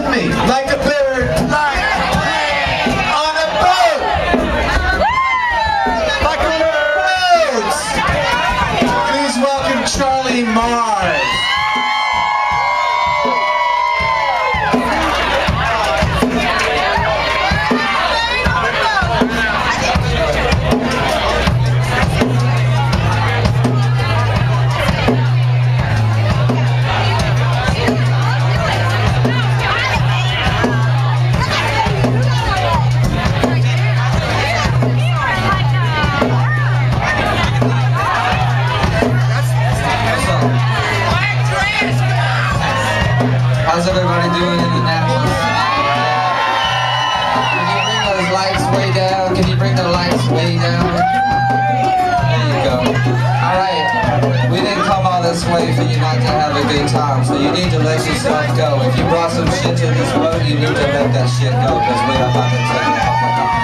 with me, like a way down? There you go. Alright, we didn't come all this way for you not to have a good time, so you need to let yourself go. If you brought some shit to this boat, you need to let that shit go, because we're about to take it.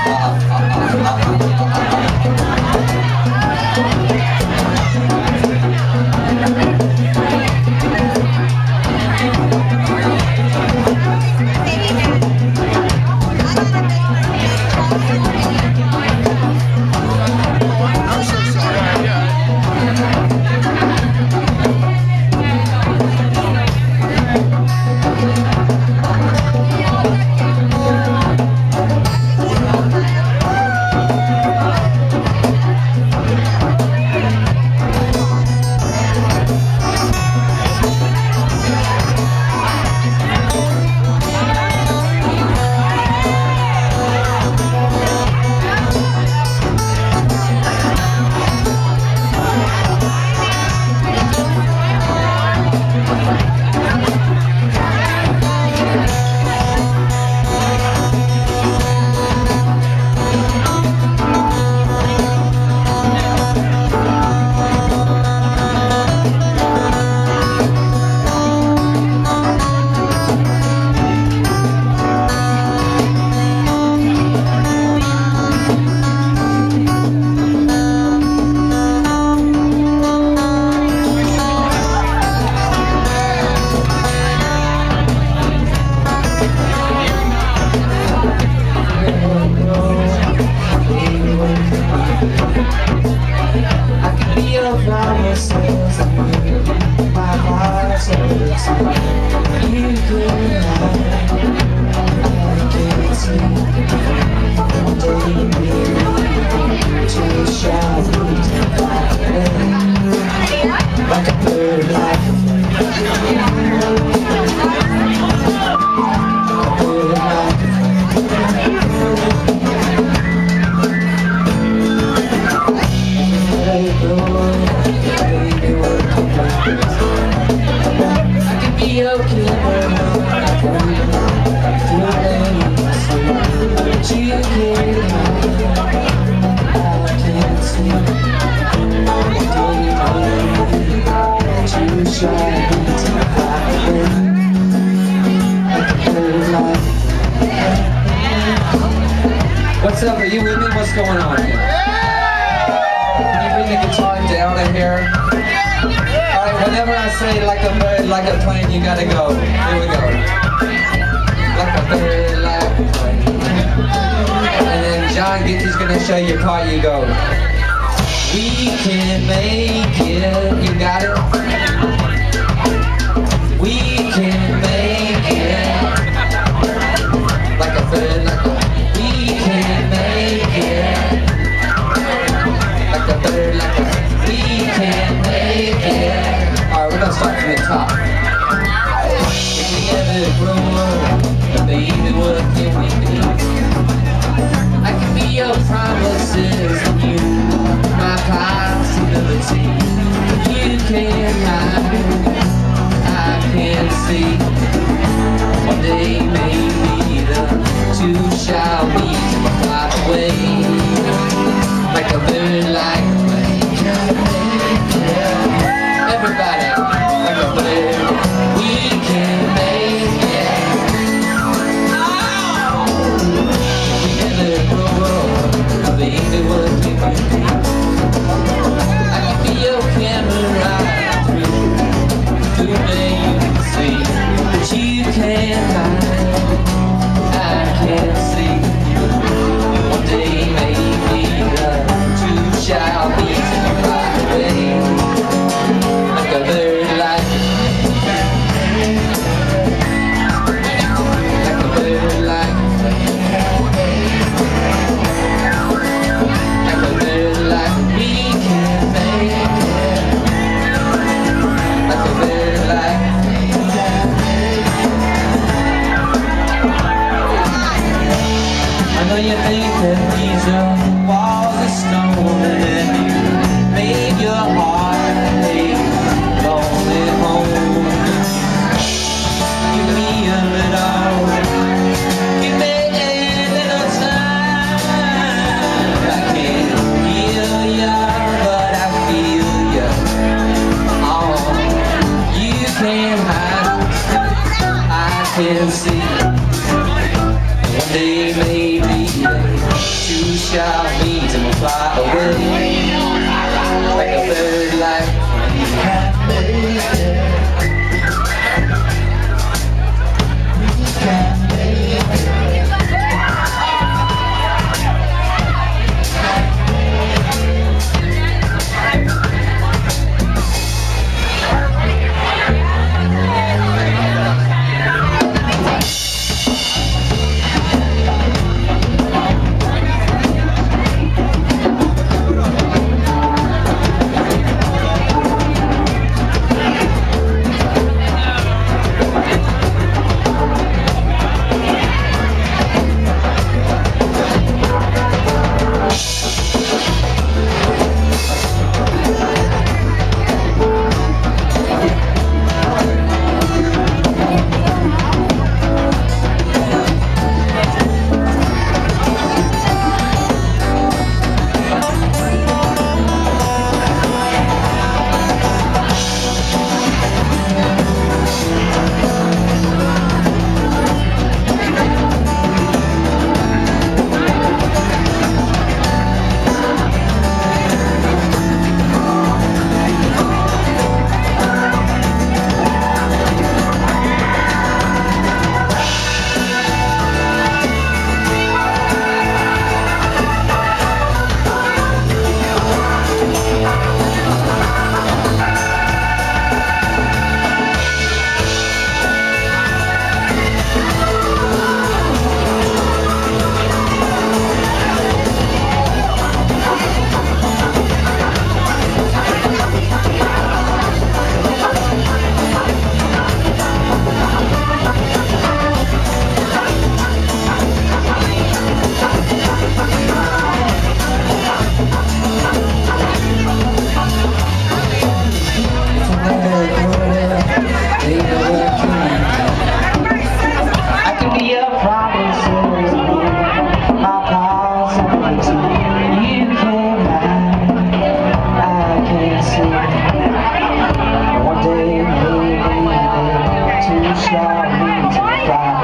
Hurts What's going on here? Can you bring the guitar down in here? Alright, whenever I say like a bird, like a plane, you gotta go. Here we go. Like a bird, like a plane. And then John Gitty's gonna show you part you go. We can make baby, what can we do? I can be your promises and you, my possibility. You can hide, I can see. One day maybe the two shall They may be late. Two shall meet and will fly away. cha